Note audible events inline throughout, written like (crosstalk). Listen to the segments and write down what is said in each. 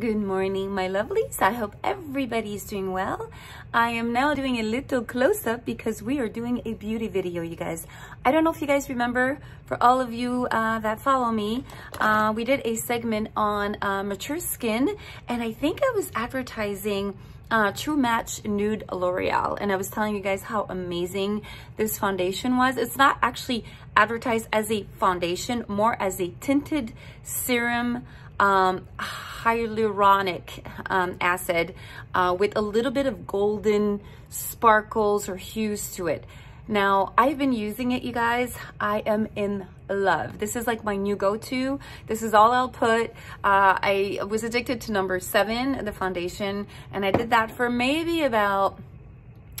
Good morning, my lovelies. I hope everybody is doing well. I am now doing a little close-up because we are doing a beauty video, you guys. I don't know if you guys remember, for all of you uh, that follow me, uh, we did a segment on uh, mature skin, and I think I was advertising uh, True Match Nude L'Oreal. And I was telling you guys how amazing this foundation was. It's not actually advertised as a foundation, more as a tinted serum um, hyaluronic um, acid uh, with a little bit of golden sparkles or hues to it. Now, I've been using it, you guys. I am in love. This is like my new go-to. This is all I'll put. Uh, I was addicted to number seven, the foundation, and I did that for maybe about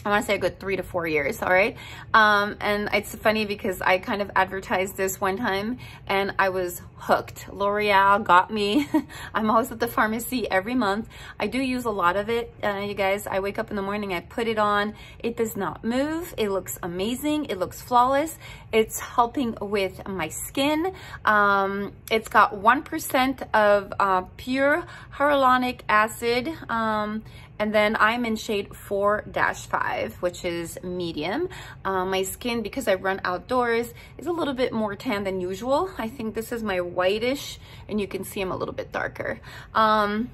I want to say a good three to four years, all right? Um, and it's funny because I kind of advertised this one time and I was hooked. L'Oreal got me. (laughs) I'm always at the pharmacy every month. I do use a lot of it, uh, you guys. I wake up in the morning, I put it on. It does not move. It looks amazing. It looks flawless. It's helping with my skin. Um, it's got 1% of uh, pure hyaluronic acid. Um, and then I'm in shade 4-5, which is medium. Um, my skin, because I run outdoors, is a little bit more tan than usual. I think this is my whitish, and you can see I'm a little bit darker. Um,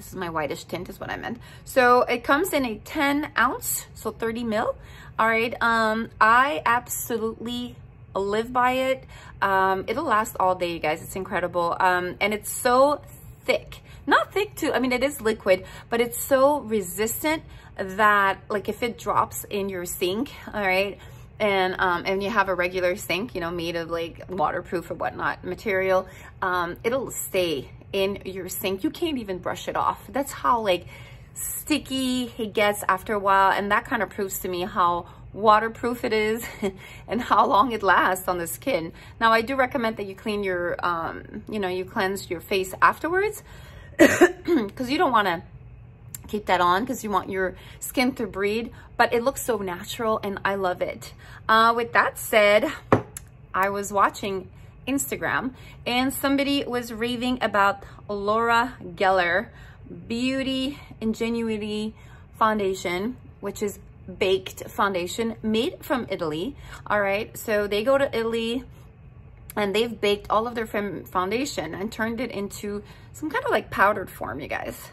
this is my whitish tint is what I meant. So it comes in a 10 ounce, so 30 mil. All right, um, I absolutely live by it. Um, it'll last all day, you guys. It's incredible. Um, and it's so thick not thick too. I mean, it is liquid, but it's so resistant that like if it drops in your sink, all right, and um, and you have a regular sink, you know, made of like waterproof or whatnot material, um, it'll stay in your sink. You can't even brush it off. That's how like sticky it gets after a while. And that kind of proves to me how waterproof it is (laughs) and how long it lasts on the skin. Now, I do recommend that you clean your, um, you know, you cleanse your face afterwards (coughs) because you don't want to keep that on because you want your skin to breathe, but it looks so natural and I love it. Uh, with that said, I was watching Instagram and somebody was raving about Laura Geller Beauty Ingenuity Foundation, which is baked foundation made from Italy. All right, so they go to Italy and they've baked all of their foundation and turned it into some kind of like powdered form, you guys.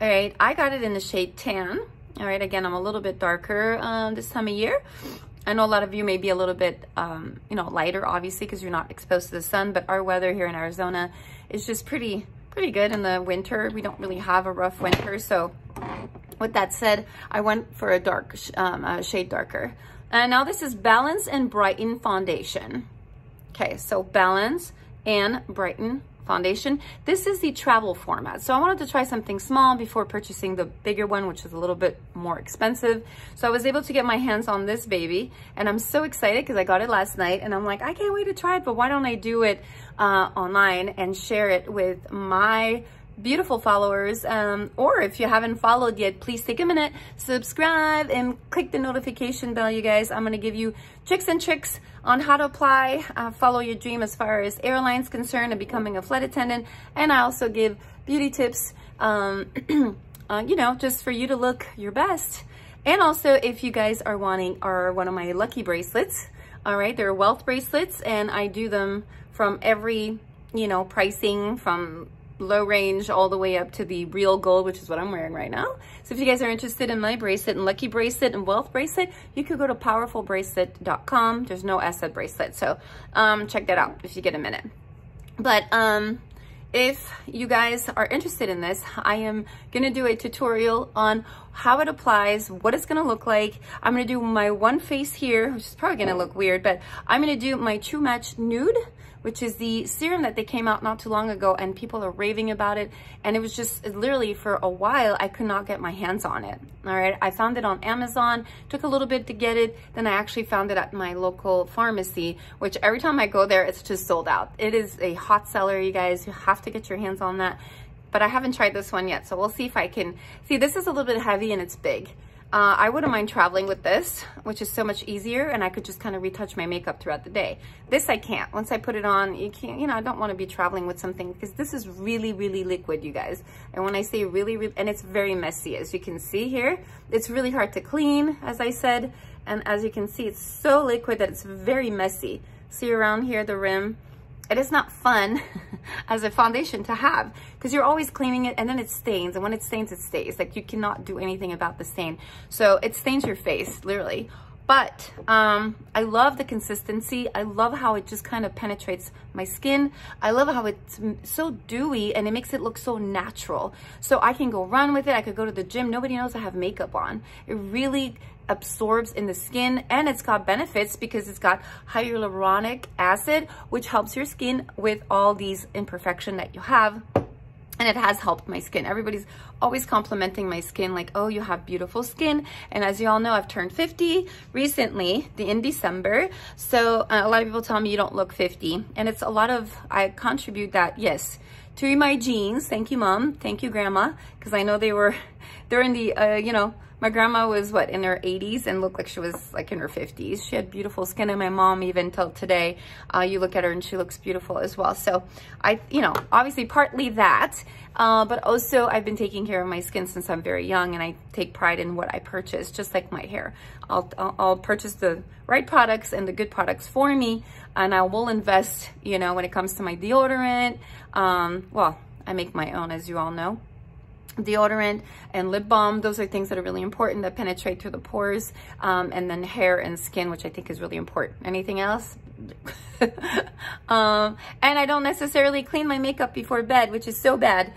All right, I got it in the shade tan. All right, again, I'm a little bit darker um, this time of year. I know a lot of you may be a little bit, um, you know, lighter, obviously, because you're not exposed to the sun, but our weather here in Arizona is just pretty, pretty good in the winter. We don't really have a rough winter. So with that said, I went for a dark, um, a shade darker. And now this is Balance and Brighten Foundation. Okay, so Balance and Brighten foundation. This is the travel format. So I wanted to try something small before purchasing the bigger one, which is a little bit more expensive. So I was able to get my hands on this baby and I'm so excited because I got it last night and I'm like, I can't wait to try it, but why don't I do it uh, online and share it with my beautiful followers um, or if you haven't followed yet please take a minute subscribe and click the notification bell you guys i'm going to give you tricks and tricks on how to apply uh, follow your dream as far as airlines concerned and becoming a flight attendant. And i also give beauty tips um, (clears throat) uh, you know just for you to look your best. And also if you guys are wanting are one of my lucky bracelets all right they're wealth bracelets and i do them from every you know pricing from low range all the way up to the real gold, which is what I'm wearing right now. So if you guys are interested in my bracelet and lucky bracelet and wealth bracelet, you could go to powerfulbracelet.com. There's no S at bracelet. So um, check that out if you get a minute. But um, if you guys are interested in this, I am gonna do a tutorial on how it applies, what it's gonna look like. I'm gonna do my one face here, which is probably gonna look weird, but I'm gonna do my True Match Nude which is the serum that they came out not too long ago and people are raving about it. And it was just literally for a while, I could not get my hands on it. All right. I found it on Amazon, took a little bit to get it. Then I actually found it at my local pharmacy, which every time I go there, it's just sold out. It is a hot seller, you guys. You have to get your hands on that. But I haven't tried this one yet. So we'll see if I can see. This is a little bit heavy and it's big. Uh, I wouldn't mind traveling with this, which is so much easier and I could just kind of retouch my makeup throughout the day. This I can't. Once I put it on, you can't, you know, I don't want to be traveling with something because this is really, really liquid, you guys. And when I say really, really, and it's very messy, as you can see here, it's really hard to clean, as I said. And as you can see, it's so liquid that it's very messy. See around here, the rim, it is not fun (laughs) as a foundation to have because you're always cleaning it and then it stains and when it stains it stays like you cannot do anything about the stain so it stains your face literally but um, I love the consistency. I love how it just kind of penetrates my skin. I love how it's so dewy and it makes it look so natural. So I can go run with it. I could go to the gym. Nobody knows I have makeup on. It really absorbs in the skin and it's got benefits because it's got hyaluronic acid, which helps your skin with all these imperfection that you have and it has helped my skin. Everybody's always complimenting my skin like, oh, you have beautiful skin. And as you all know, I've turned 50 recently in December. So uh, a lot of people tell me you don't look 50. And it's a lot of, I contribute that, yes, to my genes. Thank you, mom. Thank you, grandma. Because I know they were, (laughs) they're in the, uh, you know, my grandma was what in her 80s and looked like she was like in her 50s. She had beautiful skin and my mom even till today, uh, you look at her and she looks beautiful as well. So I, you know, obviously partly that, uh, but also I've been taking care of my skin since I'm very young and I take pride in what I purchase, just like my hair. I'll, I'll, purchase the right products and the good products for me and I will invest, you know, when it comes to my deodorant. Um, well, I make my own as you all know deodorant and lip balm. Those are things that are really important that penetrate through the pores. Um, and then hair and skin, which I think is really important. Anything else? (laughs) um, and I don't necessarily clean my makeup before bed, which is so bad.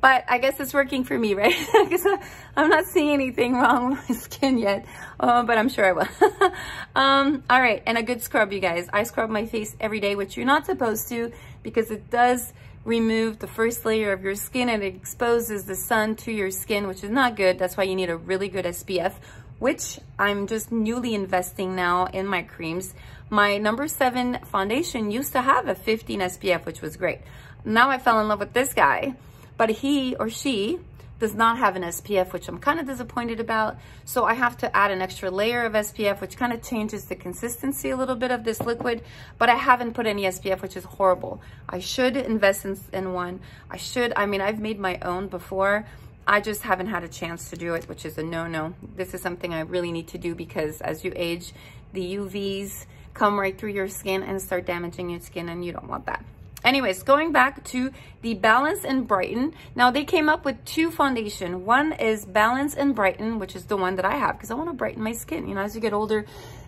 But I guess it's working for me, (laughs) right? Guess (laughs) I'm not seeing anything wrong with my skin yet, uh, but I'm sure I will. um, all right, and a good scrub, you guys. I scrub my face every day, which you're not supposed to because it does remove the first layer of your skin and it exposes the sun to your skin, which is not good. That's why you need a really good SPF, which I'm just newly investing now in my creams. My number seven foundation used to have a 15 SPF, which was great. Now I fell in love with this guy, but he or she does not have an SPF, which I'm kind of disappointed about. So I have to add an extra layer of SPF, which kind of changes the consistency a little bit of this liquid, but I haven't put any SPF, which is horrible. I should invest in, in one. I should, I mean, I've made my own before. I just haven't had a chance to do it, which is a no-no. This is something I really need to do because as you age, the UVs come right through your skin and start damaging your skin and you don't want that. Anyways, going back to the Balance and Brighten. Now, they came up with two foundation. One is Balance and Brighten, which is the one that I have because I want to brighten my skin. You know, as you get older,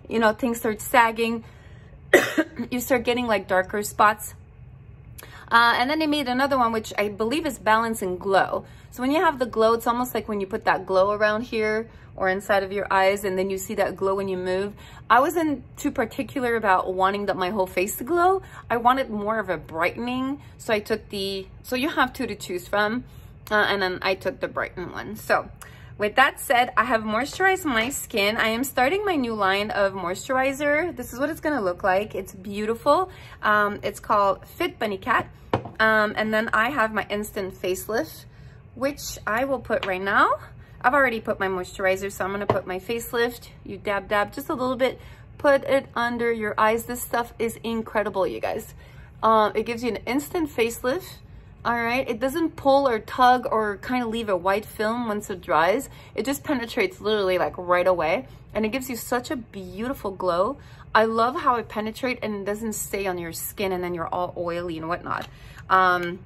you know, things start sagging. (coughs) you start getting like darker spots. Uh, and then they made another one, which I believe is Balance and Glow. So when you have the glow, it's almost like when you put that glow around here or inside of your eyes and then you see that glow when you move. I wasn't too particular about wanting that my whole face to glow. I wanted more of a brightening. So I took the, so you have two to choose from. Uh, and then I took the brighten one. So with that said, I have moisturized my skin. I am starting my new line of moisturizer. This is what it's gonna look like. It's beautiful. Um, it's called Fit Bunny Cat. Um, and then I have my instant facelift, which I will put right now. I've already put my moisturizer, so I'm gonna put my facelift. You dab dab just a little bit, put it under your eyes. This stuff is incredible, you guys. Um, it gives you an instant facelift. All right, it doesn't pull or tug or kind of leave a white film once it dries. It just penetrates literally like right away. And it gives you such a beautiful glow. I love how it penetrates and it doesn't stay on your skin and then you're all oily and whatnot. Um,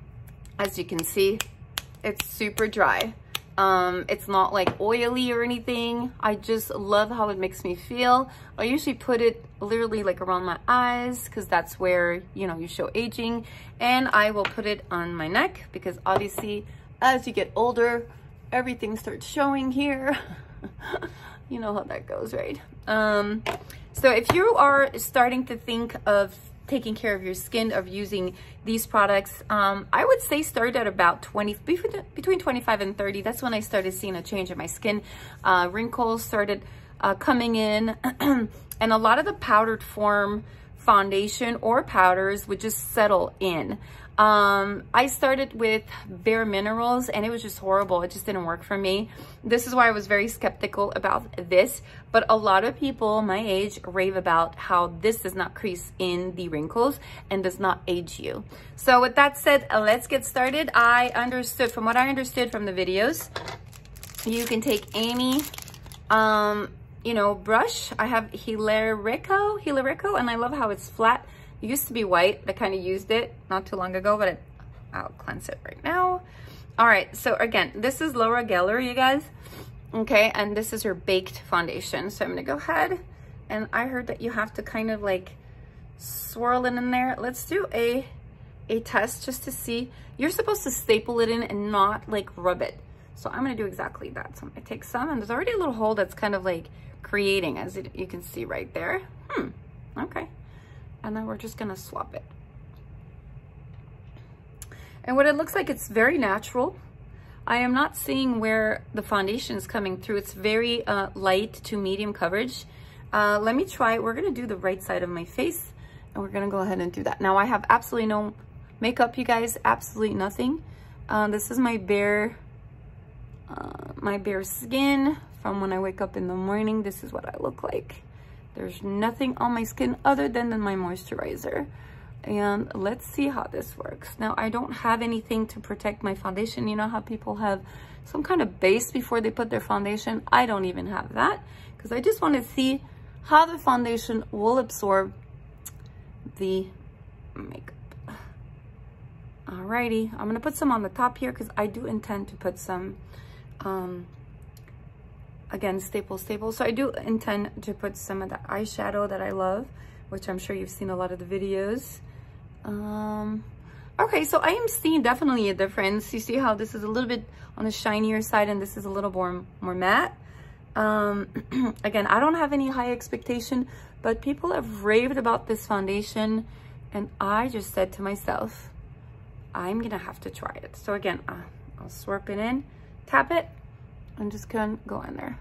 as you can see, it's super dry. Um, it's not like oily or anything. I just love how it makes me feel. I usually put it literally like around my eyes because that's where, you know, you show aging. And I will put it on my neck because obviously as you get older, everything starts showing here. (laughs) you know how that goes, right? Um, so if you are starting to think of taking care of your skin, of using these products, um, I would say start at about 20, between 25 and 30. That's when I started seeing a change in my skin. Uh, wrinkles started uh, coming in (clears throat) and a lot of the powdered form foundation or powders would just settle in. Um, I started with Bare Minerals and it was just horrible. It just didn't work for me. This is why I was very skeptical about this. But a lot of people my age rave about how this does not crease in the wrinkles and does not age you. So with that said, let's get started. I understood, from what I understood from the videos, you can take any, um, you know, brush. I have Hilarico, Hilarico, and I love how it's flat it used to be white. I kind of used it not too long ago, but I'll cleanse it right now. All right, so again, this is Laura Geller, you guys. Okay, and this is her baked foundation. So I'm gonna go ahead, and I heard that you have to kind of like swirl it in there. Let's do a, a test just to see. You're supposed to staple it in and not like rub it. So I'm gonna do exactly that. So I'm gonna take some, and there's already a little hole that's kind of like creating, as it, you can see right there. Hmm, okay and then we're just gonna swap it. And what it looks like, it's very natural. I am not seeing where the foundation is coming through. It's very uh, light to medium coverage. Uh, let me try, we're gonna do the right side of my face and we're gonna go ahead and do that. Now I have absolutely no makeup, you guys, absolutely nothing. Uh, this is my bare, uh, my bare skin from when I wake up in the morning. This is what I look like. There's nothing on my skin other than my moisturizer. And let's see how this works. Now, I don't have anything to protect my foundation. You know how people have some kind of base before they put their foundation? I don't even have that because I just want to see how the foundation will absorb the makeup. Alrighty, I'm going to put some on the top here because I do intend to put some um, again, staple, staple. So I do intend to put some of the eyeshadow that I love, which I'm sure you've seen a lot of the videos. Um, okay, so I am seeing definitely a difference. You see how this is a little bit on the shinier side and this is a little more, more matte. Um, (clears throat) again, I don't have any high expectation, but people have raved about this foundation and I just said to myself, I'm gonna have to try it. So again, uh, I'll swirp it in, tap it, I'm just gonna go in there.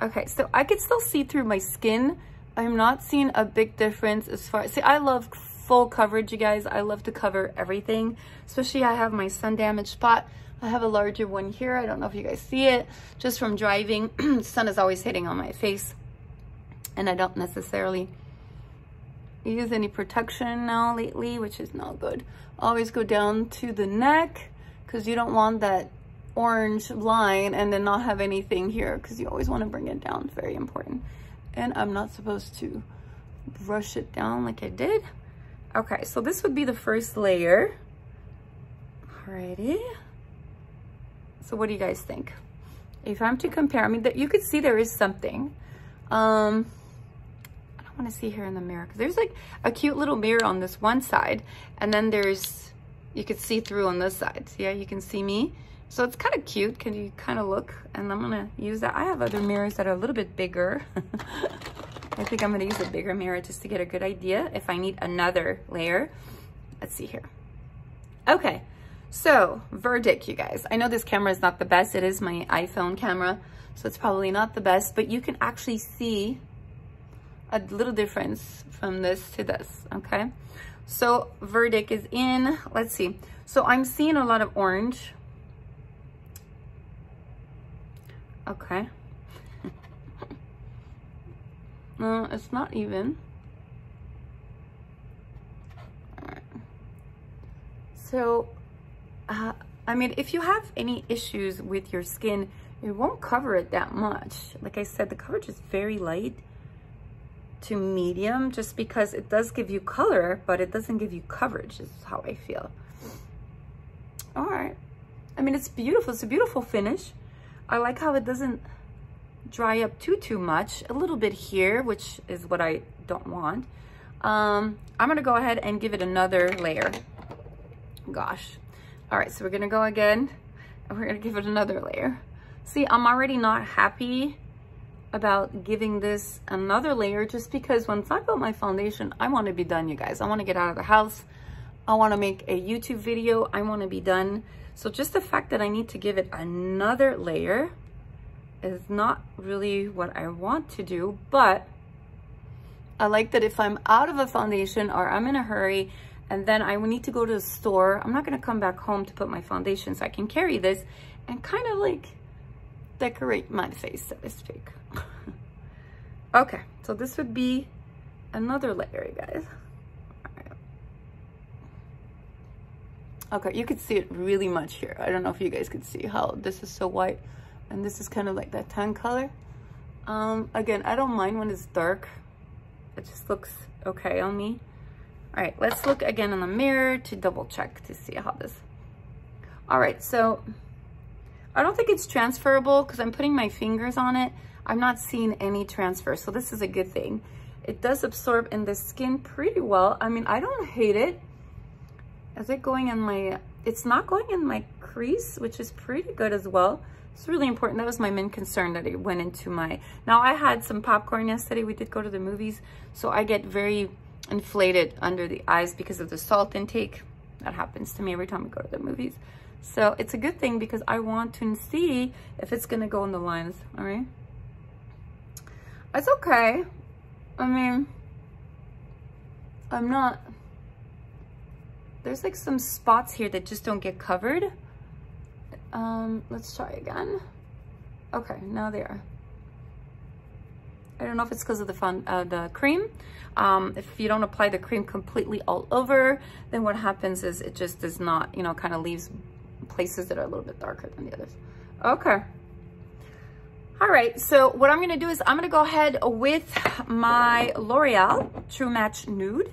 Okay, so I can still see through my skin. I'm not seeing a big difference as far, see, I love full coverage, you guys. I love to cover everything, especially I have my sun damage spot. I have a larger one here. I don't know if you guys see it. Just from driving, (clears throat) sun is always hitting on my face. And I don't necessarily use any protection now lately, which is not good. Always go down to the neck because you don't want that orange line and then not have anything here because you always want to bring it down. It's very important. And I'm not supposed to brush it down like I did. Okay, so this would be the first layer. Alrighty. So what do you guys think? If I'm to compare, I mean, that you could see there is something. Um, I don't want to see here in the mirror because there's like a cute little mirror on this one side, and then there's you could see through on this side. Yeah, you can see me. So it's kind of cute. Can you kind of look? And I'm going to use that. I have other mirrors that are a little bit bigger. (laughs) I think I'm going to use a bigger mirror just to get a good idea if I need another layer. Let's see here. Okay, so verdict, you guys. I know this camera is not the best. It is my iPhone camera, so it's probably not the best, but you can actually see a little difference from this to this, okay? So verdict is in, let's see. So I'm seeing a lot of orange, Okay. no, (laughs) it's not even. So, uh, I mean, if you have any issues with your skin, it won't cover it that much. Like I said, the coverage is very light to medium just because it does give you color, but it doesn't give you coverage is how I feel. All right. I mean, it's beautiful. It's a beautiful finish. I like how it doesn't dry up too, too much. A little bit here, which is what I don't want. Um, I'm gonna go ahead and give it another layer. Gosh. All right, so we're gonna go again and we're gonna give it another layer. See, I'm already not happy about giving this another layer just because once I put my foundation, I wanna be done, you guys. I wanna get out of the house. I wanna make a YouTube video. I wanna be done. So just the fact that I need to give it another layer is not really what I want to do, but I like that if I'm out of a foundation or I'm in a hurry and then I need to go to the store, I'm not gonna come back home to put my foundation so I can carry this and kind of like decorate my face, so to speak. (laughs) okay, so this would be another layer, guys. Okay, you could see it really much here. I don't know if you guys could see how this is so white and this is kind of like that tan color. Um, again, I don't mind when it's dark. It just looks okay on me. All right, let's look again in the mirror to double check to see how this. All right, so I don't think it's transferable because I'm putting my fingers on it. I'm not seeing any transfer, so this is a good thing. It does absorb in the skin pretty well. I mean, I don't hate it. Is it going in my, it's not going in my crease, which is pretty good as well. It's really important. That was my main concern that it went into my, now I had some popcorn yesterday. We did go to the movies. So I get very inflated under the eyes because of the salt intake. That happens to me every time we go to the movies. So it's a good thing because I want to see if it's going to go in the lines. All right. It's okay. I mean, I'm not, there's like some spots here that just don't get covered. Um, let's try again. Okay, now they are. I don't know if it's because of the fun, uh, the cream. Um, if you don't apply the cream completely all over, then what happens is it just does not, you know, kind of leaves places that are a little bit darker than the others. Okay. All right, so what I'm gonna do is I'm gonna go ahead with my L'Oreal True Match Nude,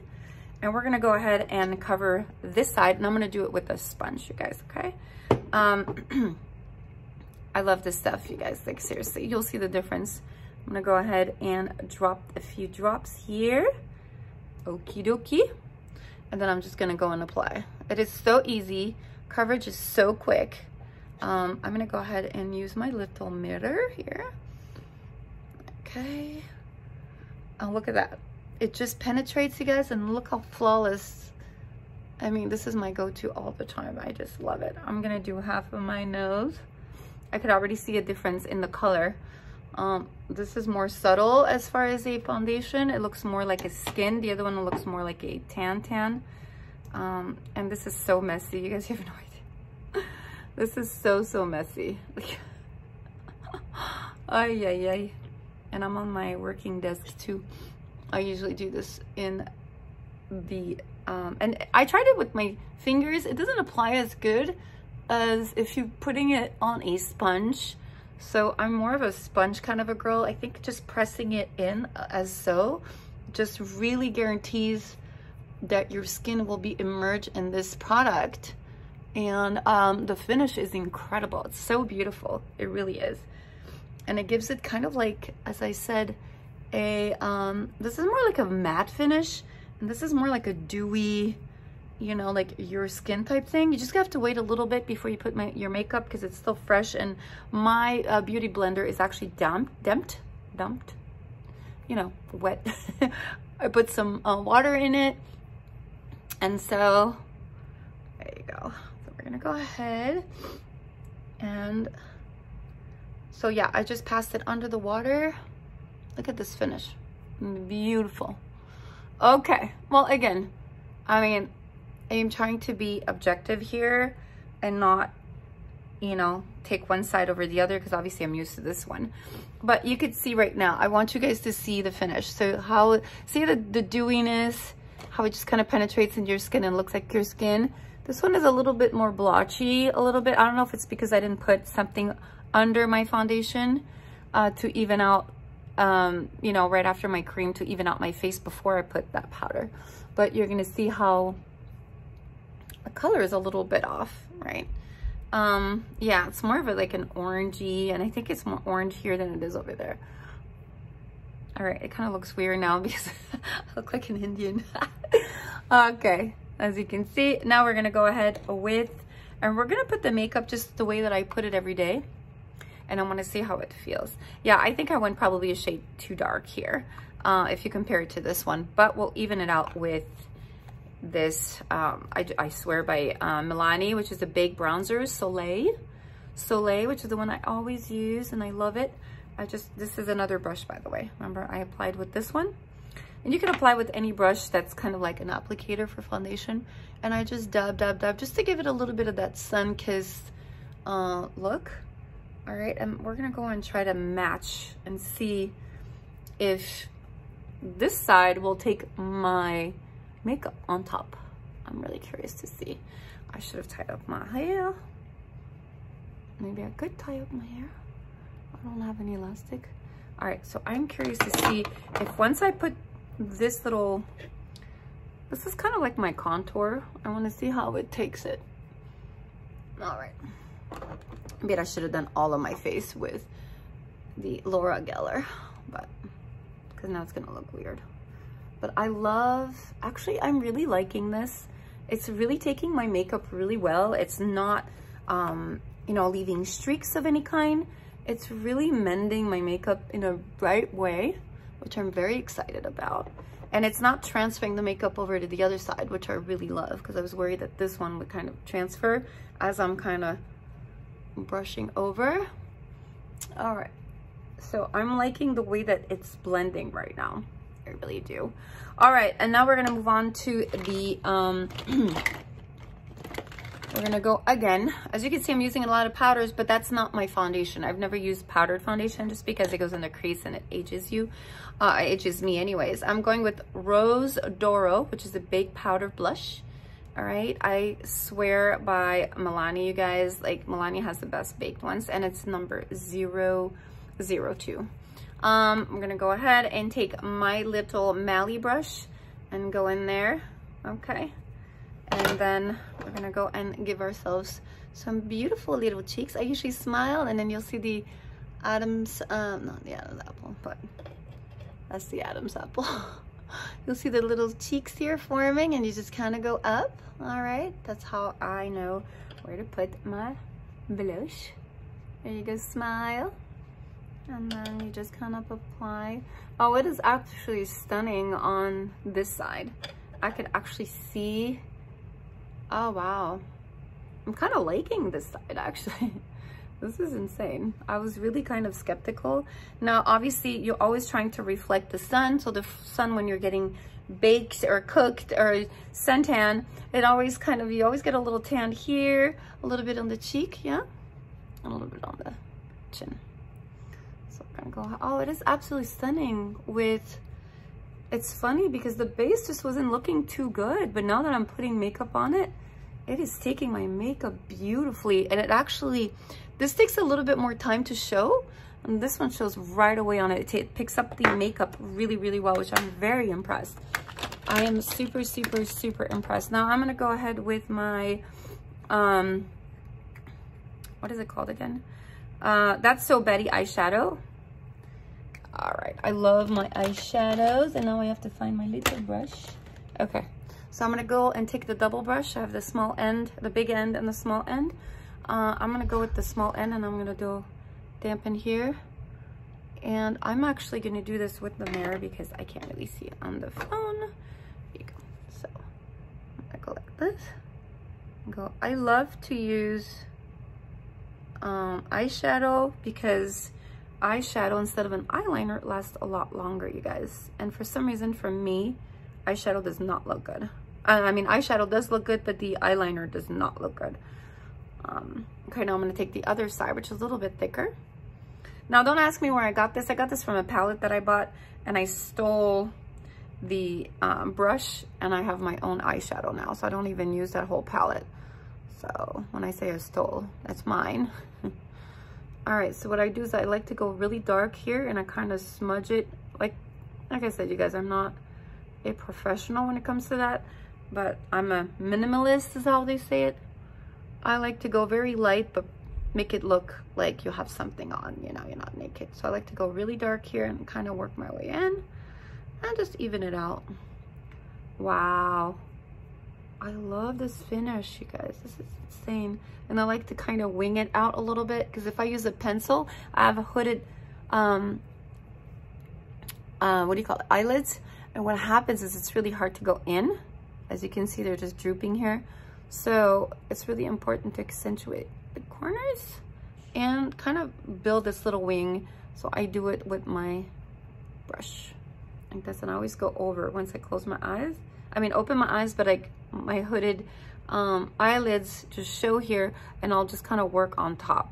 and we're gonna go ahead and cover this side, and I'm gonna do it with a sponge, you guys, okay? Um, (clears throat) I love this stuff, you guys, like seriously, you'll see the difference. I'm gonna go ahead and drop a few drops here. Okie dokie. And then I'm just gonna go and apply. It is so easy. Coverage is so quick. Um, I'm gonna go ahead and use my little mirror here. Okay. Oh, look at that. It just penetrates, you guys, and look how flawless. I mean, this is my go-to all the time. I just love it. I'm gonna do half of my nose. I could already see a difference in the color. Um, this is more subtle as far as a foundation. It looks more like a skin. The other one looks more like a tan tan. Um, and this is so messy. You guys (laughs) have no idea. This is so, so messy. (laughs) ay, ay, ay. And I'm on my working desk too. I usually do this in the, um, and I tried it with my fingers. It doesn't apply as good as if you're putting it on a sponge. So I'm more of a sponge kind of a girl. I think just pressing it in as so just really guarantees that your skin will be immersed in this product and um, the finish is incredible. It's so beautiful. It really is. And it gives it kind of like, as I said, a, um, this is more like a matte finish. And this is more like a dewy, you know, like your skin type thing. You just have to wait a little bit before you put my, your makeup because it's still fresh. And my uh, beauty blender is actually damped, damped, dumped, you know, wet. (laughs) I put some uh, water in it. And so, there you go So we're gonna go ahead and so yeah I just passed it under the water look at this finish. Beautiful. Okay well again I mean I am trying to be objective here and not you know take one side over the other because obviously I'm used to this one. But you could see right now I want you guys to see the finish. So how see the, the dewiness how it just kind of penetrates in your skin and looks like your skin? This one is a little bit more blotchy, a little bit. I don't know if it's because I didn't put something under my foundation uh, to even out, um, you know, right after my cream to even out my face before I put that powder. But you're gonna see how the color is a little bit off, right? Um, yeah, it's more of a, like an orangey, and I think it's more orange here than it is over there. All right, it kind of looks weird now (laughs) because I look like an Indian. (laughs) okay, as you can see. Now we're gonna go ahead with, and we're gonna put the makeup just the way that I put it every day. And I wanna see how it feels. Yeah, I think I went probably a shade too dark here uh, if you compare it to this one, but we'll even it out with this, um, I, I, swear by uh, Milani, which is a big bronzer, Soleil. Soleil, which is the one I always use and I love it. I just, this is another brush, by the way. Remember, I applied with this one. And you can apply with any brush that's kind of like an applicator for foundation. And I just dab, dab, dab, just to give it a little bit of that sun-kissed uh, look. All right, and we're gonna go and try to match and see if this side will take my makeup on top. I'm really curious to see. I should have tied up my hair. Maybe I could tie up my hair. I don't have any elastic. All right, so I'm curious to see if once I put this little, this is kind of like my contour. I want to see how it takes it. All right. Maybe I should have done all of my face with the Laura Geller, but because now it's to look weird. But I love, actually, I'm really liking this. It's really taking my makeup really well. It's not, um, you know, leaving streaks of any kind. It's really mending my makeup in a right way, which I'm very excited about. And it's not transferring the makeup over to the other side, which I really love because I was worried that this one would kind of transfer as I'm kind of brushing over. All right, so I'm liking the way that it's blending right now. I really do. All right, and now we're gonna move on to the, um, (clears throat) we're gonna go again. As you can see, I'm using a lot of powders, but that's not my foundation. I've never used powdered foundation just because it goes in the crease and it ages you. Uh, it ages me anyways. I'm going with Rose D'Oro, which is a baked powder blush. All right, I swear by Milani, you guys, like Milani has the best baked ones and it's number zero, zero two. Um, I'm gonna go ahead and take my little Mally brush and go in there, okay? And then we're gonna go and give ourselves some beautiful little cheeks. I usually smile and then you'll see the Adam's, um, not the Adam's apple, but that's the Adam's apple. (laughs) (laughs) You'll see the little cheeks here forming and you just kind of go up. All right, that's how I know where to put my blush. There you go, smile. And then you just kind of apply. Oh, it is actually stunning on this side. I could actually see, oh wow. I'm kind of liking this side (laughs) actually. This is insane. I was really kind of skeptical. Now, obviously, you're always trying to reflect the sun. So the sun, when you're getting baked or cooked or suntan, it always kind of, you always get a little tan here, a little bit on the cheek, yeah? And A little bit on the chin. So I'm gonna go, oh, it is absolutely stunning with, it's funny because the base just wasn't looking too good, but now that I'm putting makeup on it, it is taking my makeup beautifully and it actually this takes a little bit more time to show. And this one shows right away on it. It picks up the makeup really, really well, which I'm very impressed. I am super, super, super impressed. Now I'm gonna go ahead with my, um, what is it called again? Uh, that's So Betty eyeshadow. All right, I love my eyeshadows. And now I have to find my little brush. Okay, so I'm gonna go and take the double brush. I have the small end, the big end and the small end. Uh, I'm gonna go with the small end and I'm gonna do dampen here. And I'm actually gonna do this with the mirror because I can't really see it on the phone. There you go. So I'm gonna go like this. Go. I love to use um, eyeshadow because eyeshadow instead of an eyeliner lasts a lot longer, you guys. And for some reason, for me, eyeshadow does not look good. I mean, eyeshadow does look good, but the eyeliner does not look good. Um, okay, now I'm gonna take the other side, which is a little bit thicker. Now, don't ask me where I got this. I got this from a palette that I bought and I stole the um, brush and I have my own eyeshadow now. So I don't even use that whole palette. So when I say I stole, that's mine. (laughs) All right, so what I do is I like to go really dark here and I kind of smudge it. Like, like I said, you guys, I'm not a professional when it comes to that, but I'm a minimalist is how they say it. I like to go very light, but make it look like you have something on, you know, you're not naked. So I like to go really dark here and kind of work my way in and just even it out. Wow. I love this finish, you guys. This is insane. And I like to kind of wing it out a little bit because if I use a pencil, I have a hooded, um, uh, what do you call it, eyelids. And what happens is it's really hard to go in. As you can see, they're just drooping here. So it's really important to accentuate the corners and kind of build this little wing. So I do it with my brush. like this and I always go over once I close my eyes. I mean, open my eyes, but like my hooded um, eyelids just show here and I'll just kind of work on top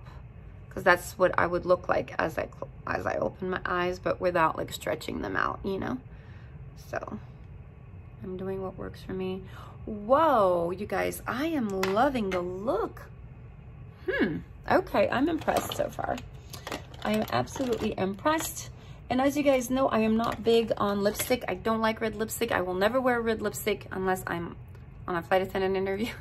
because that's what I would look like as I as I open my eyes, but without like stretching them out, you know? So I'm doing what works for me. Whoa, you guys, I am loving the look. Hmm, okay, I'm impressed so far. I am absolutely impressed. And as you guys know, I am not big on lipstick. I don't like red lipstick. I will never wear red lipstick unless I'm on a flight attendant (laughs) interview.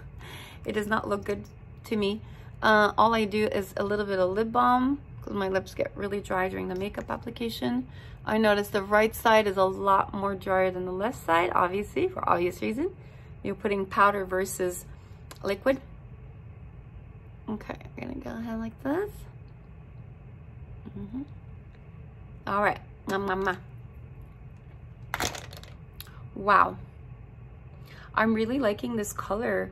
it does not look good to me. Uh, all I do is a little bit of lip balm because my lips get really dry during the makeup application. I notice the right side is a lot more drier than the left side, obviously, for obvious reason. You're putting powder versus liquid. Okay, I'm gonna go ahead like this. Mm -hmm. All right, wow. I'm really liking this color.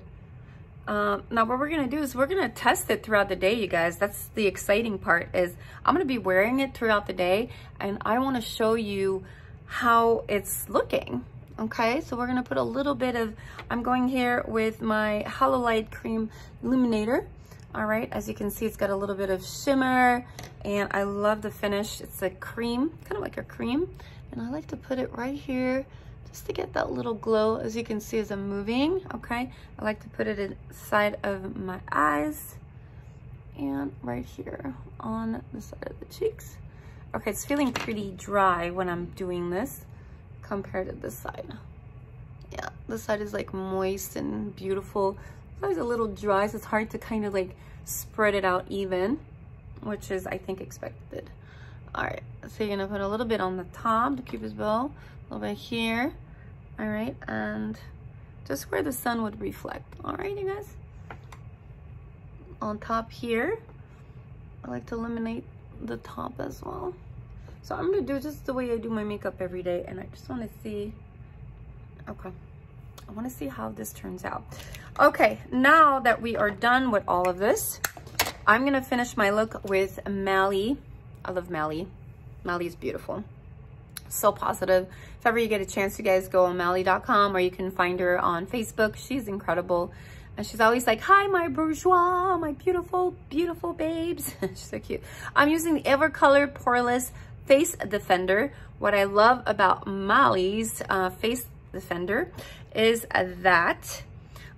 Um, now what we're gonna do is we're gonna test it throughout the day, you guys. That's the exciting part is I'm gonna be wearing it throughout the day and I wanna show you how it's looking. Okay, so we're gonna put a little bit of, I'm going here with my Halolite Cream Illuminator. All right, as you can see, it's got a little bit of shimmer and I love the finish. It's a cream, kind of like a cream. And I like to put it right here just to get that little glow as you can see as I'm moving okay? I like to put it inside of my eyes and right here on the side of the cheeks. Okay it's feeling pretty dry when I'm doing this compared to this side. Yeah this side is like moist and beautiful. This is a little dry so it's hard to kind of like spread it out even which is I think expected. All right so you're gonna put a little bit on the top the cupid's bow a little bit here. All right and just where the sun would reflect. All right you guys. On top here I like to eliminate the top as well. So I'm gonna do just the way I do my makeup every day and I just want to see okay. I want to see how this turns out. Okay now that we are done with all of this I'm gonna finish my look with Mally. I love Mally. Mally is beautiful so positive. If ever you get a chance, you guys go on Mally.com or you can find her on Facebook. She's incredible. And she's always like, hi, my bourgeois, my beautiful, beautiful babes. (laughs) she's so cute. I'm using the Evercolor Poreless Face Defender. What I love about Mally's uh, Face Defender is that,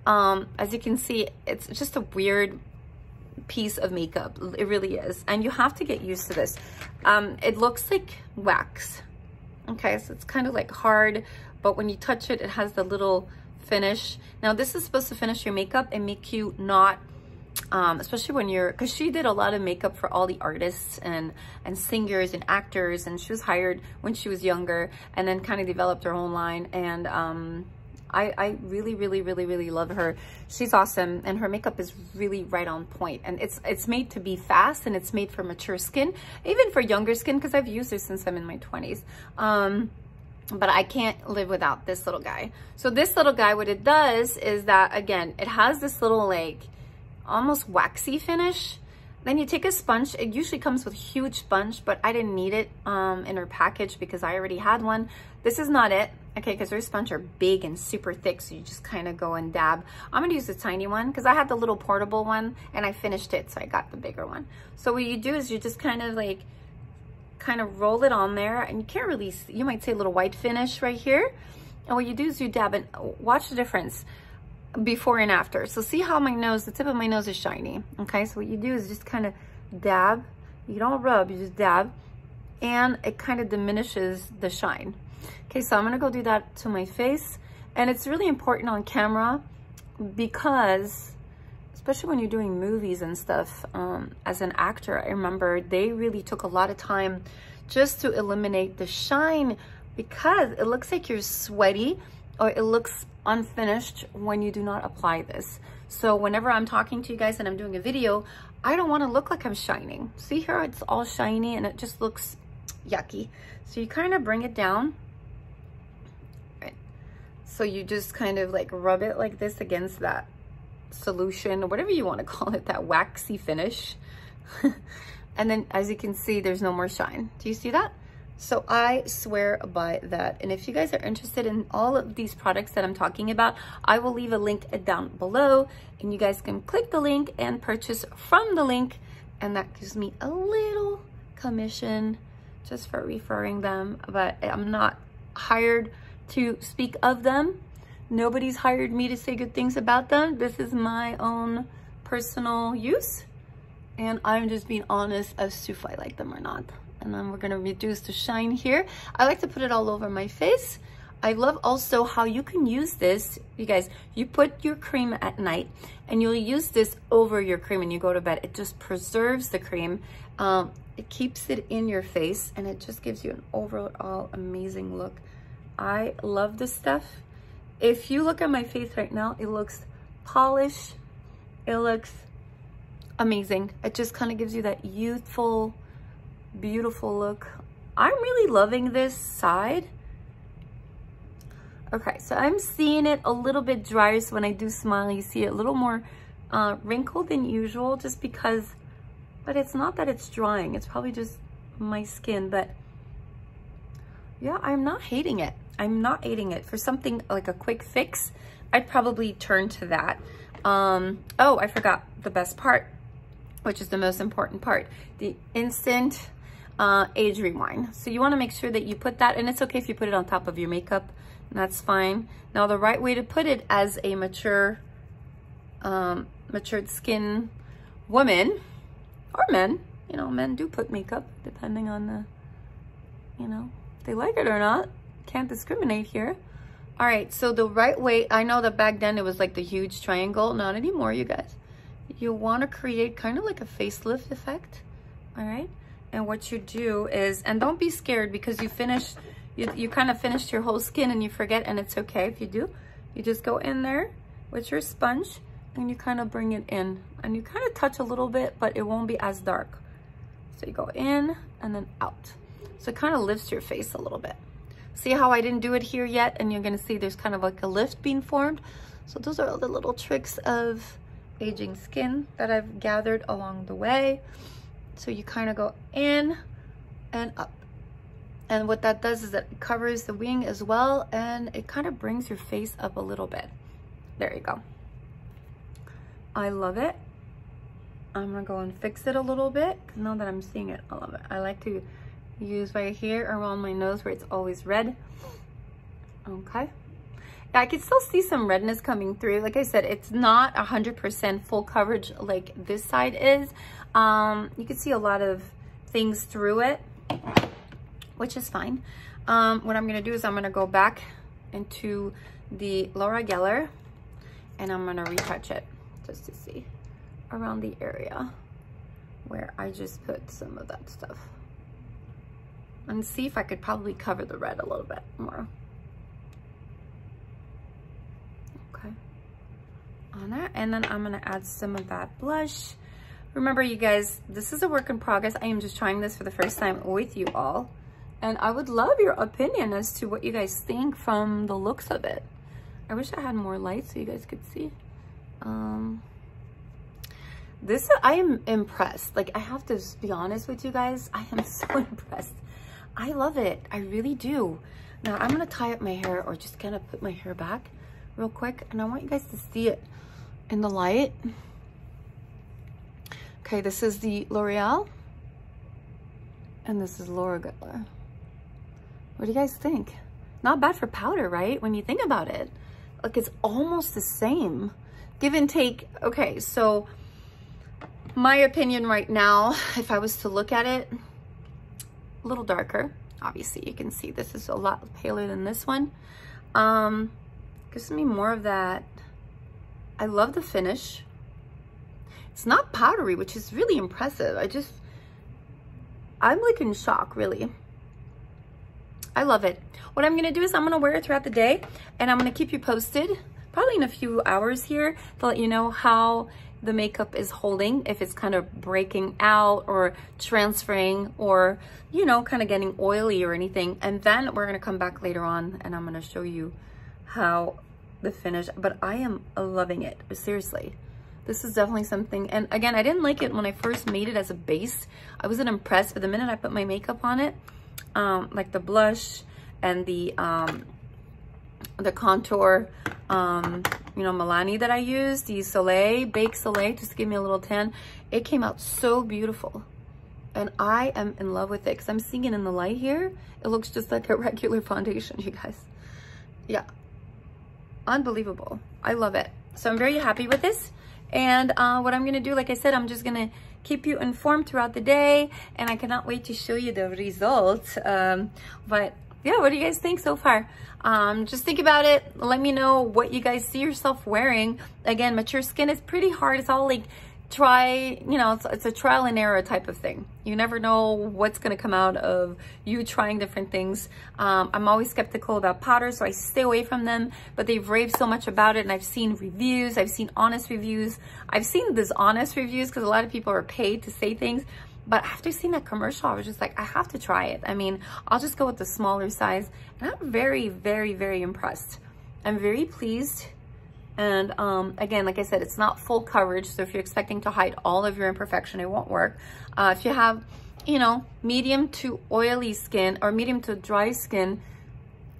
um, as you can see, it's just a weird piece of makeup. It really is. And you have to get used to this. Um, it looks like wax Okay, so it's kind of like hard, but when you touch it, it has the little finish. Now this is supposed to finish your makeup and make you not, um, especially when you're, cause she did a lot of makeup for all the artists and, and singers and actors and she was hired when she was younger and then kind of developed her own line and, um, I, I really, really, really, really love her. She's awesome and her makeup is really right on point. And it's it's made to be fast and it's made for mature skin, even for younger skin because I've used it since I'm in my 20s. Um, but I can't live without this little guy. So this little guy, what it does is that, again, it has this little like almost waxy finish. Then you take a sponge. It usually comes with a huge sponge, but I didn't need it um, in her package because I already had one. This is not it. Okay, because their sponge are big and super thick, so you just kind of go and dab. I'm gonna use the tiny one because I had the little portable one and I finished it, so I got the bigger one. So what you do is you just kind of like, kind of roll it on there and you can't really, see, you might say a little white finish right here. And what you do is you dab and watch the difference before and after. So see how my nose, the tip of my nose is shiny. Okay, so what you do is just kind of dab. You don't rub, you just dab. And it kind of diminishes the shine. Okay, so I'm gonna go do that to my face. And it's really important on camera because, especially when you're doing movies and stuff, um, as an actor, I remember they really took a lot of time just to eliminate the shine because it looks like you're sweaty or it looks unfinished when you do not apply this. So whenever I'm talking to you guys and I'm doing a video, I don't want to look like I'm shining. See here, it's all shiny and it just looks yucky. So you kind of bring it down so you just kind of like rub it like this against that solution, whatever you want to (laughs) call it, that waxy finish. (laughs) and then as you can see, there's no more shine. Do you see that? So I swear by that. And if you guys are interested in all of these products that I'm talking about, I will leave a link down below and you guys can click the link and purchase from the link. And that gives me a little commission just for referring them, but I'm not hired to speak of them. Nobody's hired me to say good things about them. This is my own personal use. And I'm just being honest as to if I like them or not and then we're gonna reduce the shine here. I like to put it all over my face. I love also how you can use this, you guys, you put your cream at night and you'll use this over your cream when you go to bed. It just preserves the cream. Um, it keeps it in your face and it just gives you an overall amazing look. I love this stuff. If you look at my face right now, it looks polished. It looks amazing. It just kind of gives you that youthful, beautiful look. I'm really loving this side. Okay, so I'm seeing it a little bit drier. So when I do smile, you see it a little more uh, wrinkled than usual just because, but it's not that it's drying. It's probably just my skin, but yeah, I'm not hating it. I'm not hating it. For something like a quick fix, I'd probably turn to that. Um, oh, I forgot the best part, which is the most important part. The instant uh, age rewind. So you wanna make sure that you put that, and it's okay if you put it on top of your makeup, that's fine. Now the right way to put it as a mature, um, matured skin woman, or men, you know, men do put makeup depending on the, you know, they like it or not. Can't discriminate here. All right, so the right way, I know that back then it was like the huge triangle. Not anymore, you guys. You wanna create kind of like a facelift effect, all right? And what you do is, and don't be scared because you finish, you, you kind of finished your whole skin and you forget and it's okay if you do. You just go in there with your sponge and you kind of bring it in and you kind of touch a little bit, but it won't be as dark. So you go in and then out. So it kind of lifts your face a little bit. See how I didn't do it here yet? And you're gonna see there's kind of like a lift being formed. So those are all the little tricks of aging skin that I've gathered along the way. So you kind of go in and up. And what that does is it covers the wing as well and it kind of brings your face up a little bit. There you go. I love it. I'm gonna go and fix it a little bit now that I'm seeing it, I love it. I like to use right here around my nose where it's always red. Okay. I can still see some redness coming through. Like I said, it's not 100% full coverage like this side is. Um, you can see a lot of things through it, which is fine. Um, what I'm gonna do is I'm gonna go back into the Laura Geller and I'm gonna retouch it just to see around the area where I just put some of that stuff. And see if I could probably cover the red a little bit more. Okay, on that. And then I'm gonna add some of that blush. Remember you guys, this is a work in progress. I am just trying this for the first time with you all. And I would love your opinion as to what you guys think from the looks of it. I wish I had more light so you guys could see. Um, this, I am impressed. Like, I have to be honest with you guys. I am (laughs) so impressed. I love it. I really do. Now, I'm to tie up my hair or just kind of put my hair back real quick. And I want you guys to see it in the light. Okay, this is the L'Oreal. And this is Laura Geller. What do you guys think? Not bad for powder, right? When you think about it. Like it's almost the same. Give and take. Okay, so my opinion right now, if I was to look at it, a little darker. Obviously, you can see this is a lot paler than this one. Um, gives me more of that I love the finish. It's not powdery, which is really impressive. I just, I'm like in shock, really. I love it. What I'm gonna do is I'm gonna wear it throughout the day and I'm gonna keep you posted, probably in a few hours here, to let you know how the makeup is holding, if it's kind of breaking out or transferring or, you know, kind of getting oily or anything. And then we're gonna come back later on and I'm gonna show you how the finish, but I am loving it, seriously. This is definitely something, and again, I didn't like it when I first made it as a base. I wasn't impressed, but the minute I put my makeup on it, um, like the blush and the um, the contour, um, you know, Milani that I used, the Soleil, Baked Soleil, just give me a little tan. It came out so beautiful. And I am in love with it because I'm seeing it in the light here. It looks just like a (laughs) regular foundation, you guys. Yeah, unbelievable. I love it. So I'm very happy with this. And uh, what I'm going to do, like I said, I'm just going to keep you informed throughout the day. And I cannot wait to show you the results. Um, but yeah, what do you guys think so far? Um, just think about it. Let me know what you guys see yourself wearing. Again, mature skin is pretty hard. It's all like try, you know, it's, it's, a trial and error type of thing. You never know what's going to come out of you trying different things. Um, I'm always skeptical about powder, so I stay away from them, but they've raved so much about it and I've seen reviews, I've seen honest reviews. I've seen dishonest reviews because a lot of people are paid to say things. But after seeing that commercial, I was just like, I have to try it. I mean, I'll just go with the smaller size. And I'm very, very, very impressed. I'm very pleased. And um, again, like I said, it's not full coverage. So if you're expecting to hide all of your imperfection, it won't work. Uh, if you have, you know, medium to oily skin or medium to dry skin,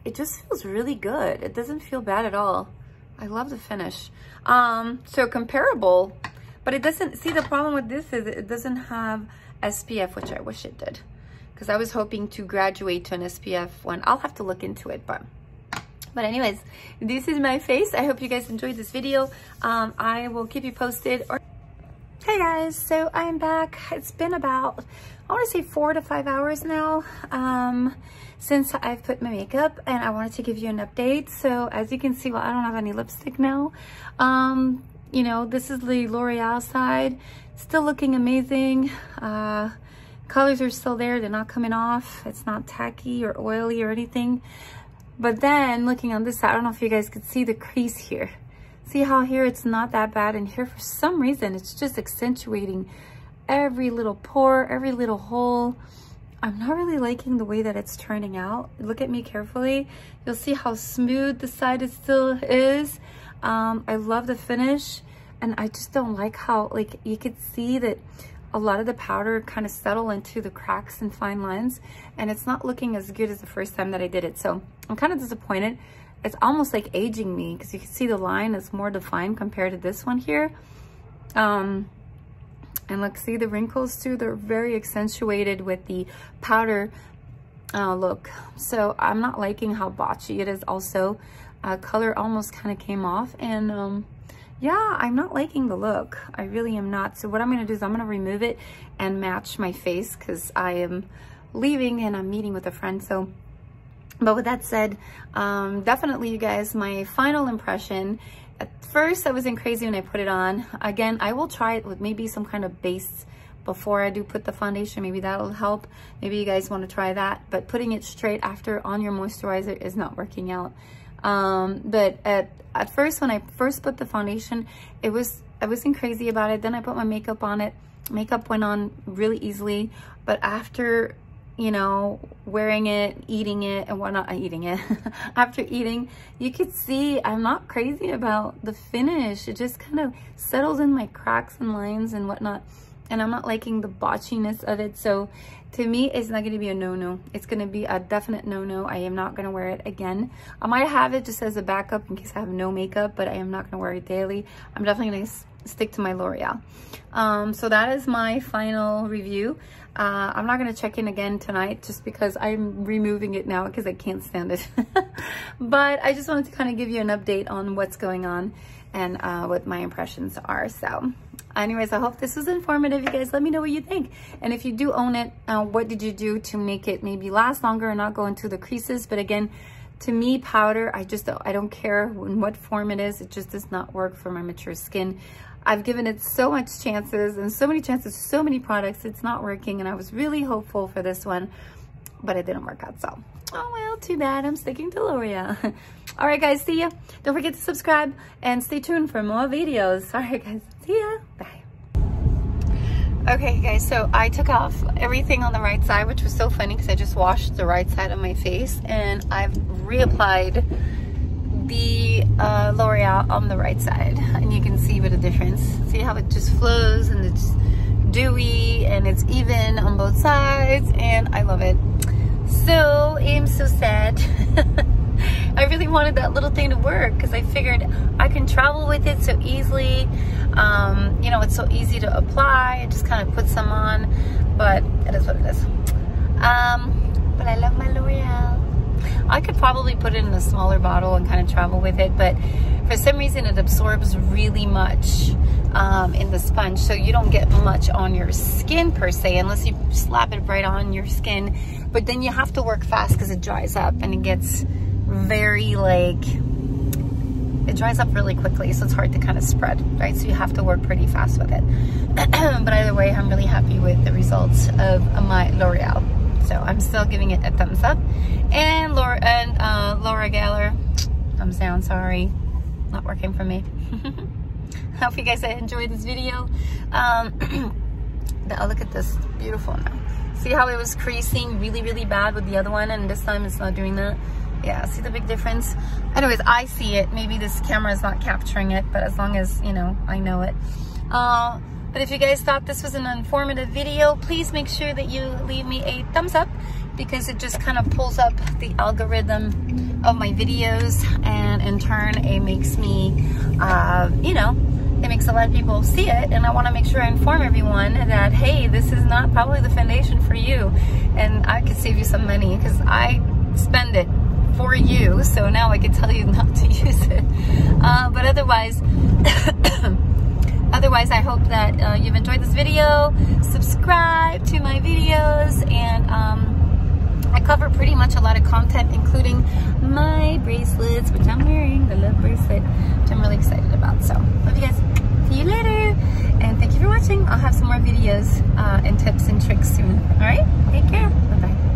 it just feels really good. It doesn't feel bad at all. I love the finish. Um, so comparable, but it doesn't, see the problem with this is it doesn't have SPF, which I wish it did. Because I was hoping to graduate to an SPF one. I'll have to look into it, but... But anyways, this is my face. I hope you guys enjoyed this video. Um, I will keep you posted. Or hey guys, so I'm back. It's been about, I want to say four to five hours now um, since I've put my makeup and I wanted to give you an update. So as you can see, well, I don't have any lipstick now. Um, you know, this is the L'Oreal side. Still looking amazing. Uh, colors are still there. They're not coming off. It's not tacky or oily or anything. But then looking on this side, I don't know if you guys could see the crease here. See how here it's not that bad and here for some reason it's just accentuating every little pore, every little hole. I'm not really liking the way that it's turning out. Look at me carefully. You'll see how smooth the side it still is. Um, I love the finish and I just don't like how like you could see that a lot of the powder kind of settle into the cracks and fine lines and it's not looking as good as the first time that I did it. So I'm kind of disappointed. It's almost like aging me because you can see the line is more defined compared to this one here. Um, and look, see the wrinkles too? They're very accentuated with the powder uh, look. So I'm not liking how botchy it is also. Uh, color almost kind of came off and um, yeah, I'm not liking the look. I really am not. So what I'm to do is I'm to remove it and match my face because I am leaving and I'm meeting with a friend. So, but with that said, um, definitely you guys, my final impression, at first I wasn't crazy when I put it on. Again, I will try it with maybe some kind of base before I do put the foundation. Maybe that'll help. Maybe you guys want to try that. But putting it straight after on your moisturizer is not working out. Um, but at, at first, when I first put the foundation, it was, I wasn't crazy about it. Then I put my makeup on it. Makeup went on really easily. But after, you know, wearing it, eating it and whatnot, uh, eating it, (laughs) after eating, you could see I'm not crazy about the finish. It just kind of settles in my cracks and lines and whatnot and I'm not liking the botchiness of it. So to me, it's not going to be a no-no. It's going to be a definite no-no. I am not going to wear it again. I might have it just as a backup in case I have no makeup, but I am not going to wear it daily. I'm definitely going to stick to my L'Oreal. Um, so that is my final review. Uh, I'm not going to check in again tonight just because I'm removing it now because I can't stand it. (laughs) but I just wanted to kind of give you an update on what's going on and uh, what my impressions are. So anyways, I hope this was informative. You guys, let me know what you think. And if you do own it, uh, what did you do to make it maybe last longer and not go into the creases? But again, to me, powder, I just, I don't care in what form it is. It just does not work for my mature skin. I've given it so much chances and so many chances, so many products. It's not working. And I was really hopeful for this one, but it didn't work out. So, oh well, too bad. I'm sticking to L'Oreal. (laughs) All right, guys, see ya. Don't forget to subscribe and stay tuned for more videos. (laughs) All right, guys, see ya. Bye. Okay, guys, so I took off everything on the right side, which was so funny because I just washed the right side of my face and I've reapplied the uh, L'Oreal on the right side and you can see what a difference. See how it just flows and it's dewy and it's even on both sides and I love it. So I'm so sad. (laughs) I really wanted that little thing to work because I figured I can travel with it so easily. Um, you know, it's so easy to apply. I just kind of put some on, but it is what it is. Um, but I love my L'Oreal. I could probably put it in a smaller bottle and kind of travel with it, but for some reason it absorbs really much um, in the sponge, so you don't get much on your skin per se, unless you slap it right on your skin. But then you have to work fast because it dries up and it gets very like, it dries up really quickly, so it's hard to kind of spread, right? So you have to work pretty fast with it. (clears throat) but either way, I'm really happy with the results of my L'Oreal. So I'm still giving it a thumbs up. And Laura and uh, Laura Geller, thumbs down, sorry. Not working for me. (laughs) hope you guys enjoyed this video. Um, (clears throat) oh, look at this, beautiful now. See how it was creasing really, really bad with the other one and this time it's not doing that? Yeah, see the big difference? Anyways, I see it. Maybe this camera is not capturing it, but as long as, you know, I know it. Uh, but if you guys thought this was an informative video, please make sure that you leave me a thumbs up because it just kind of pulls up the algorithm of my videos and in turn it makes me, uh, you know, it makes a lot of people see it and I want to make sure I inform everyone that hey this is not probably the foundation for you and I could save you some money because I spend it for you so now I can tell you (laughs) not to use it uh, but otherwise (coughs) otherwise, I hope that uh, you've enjoyed this video. Subscribe to my videos and um, I cover pretty much a lot of content, including my bracelets, which I'm wearing, the love bracelet, which I'm really excited about. So, love you guys. See you later. And thank you for watching. I'll have some more videos uh, and tips and tricks soon. All right? Take care. Bye-bye.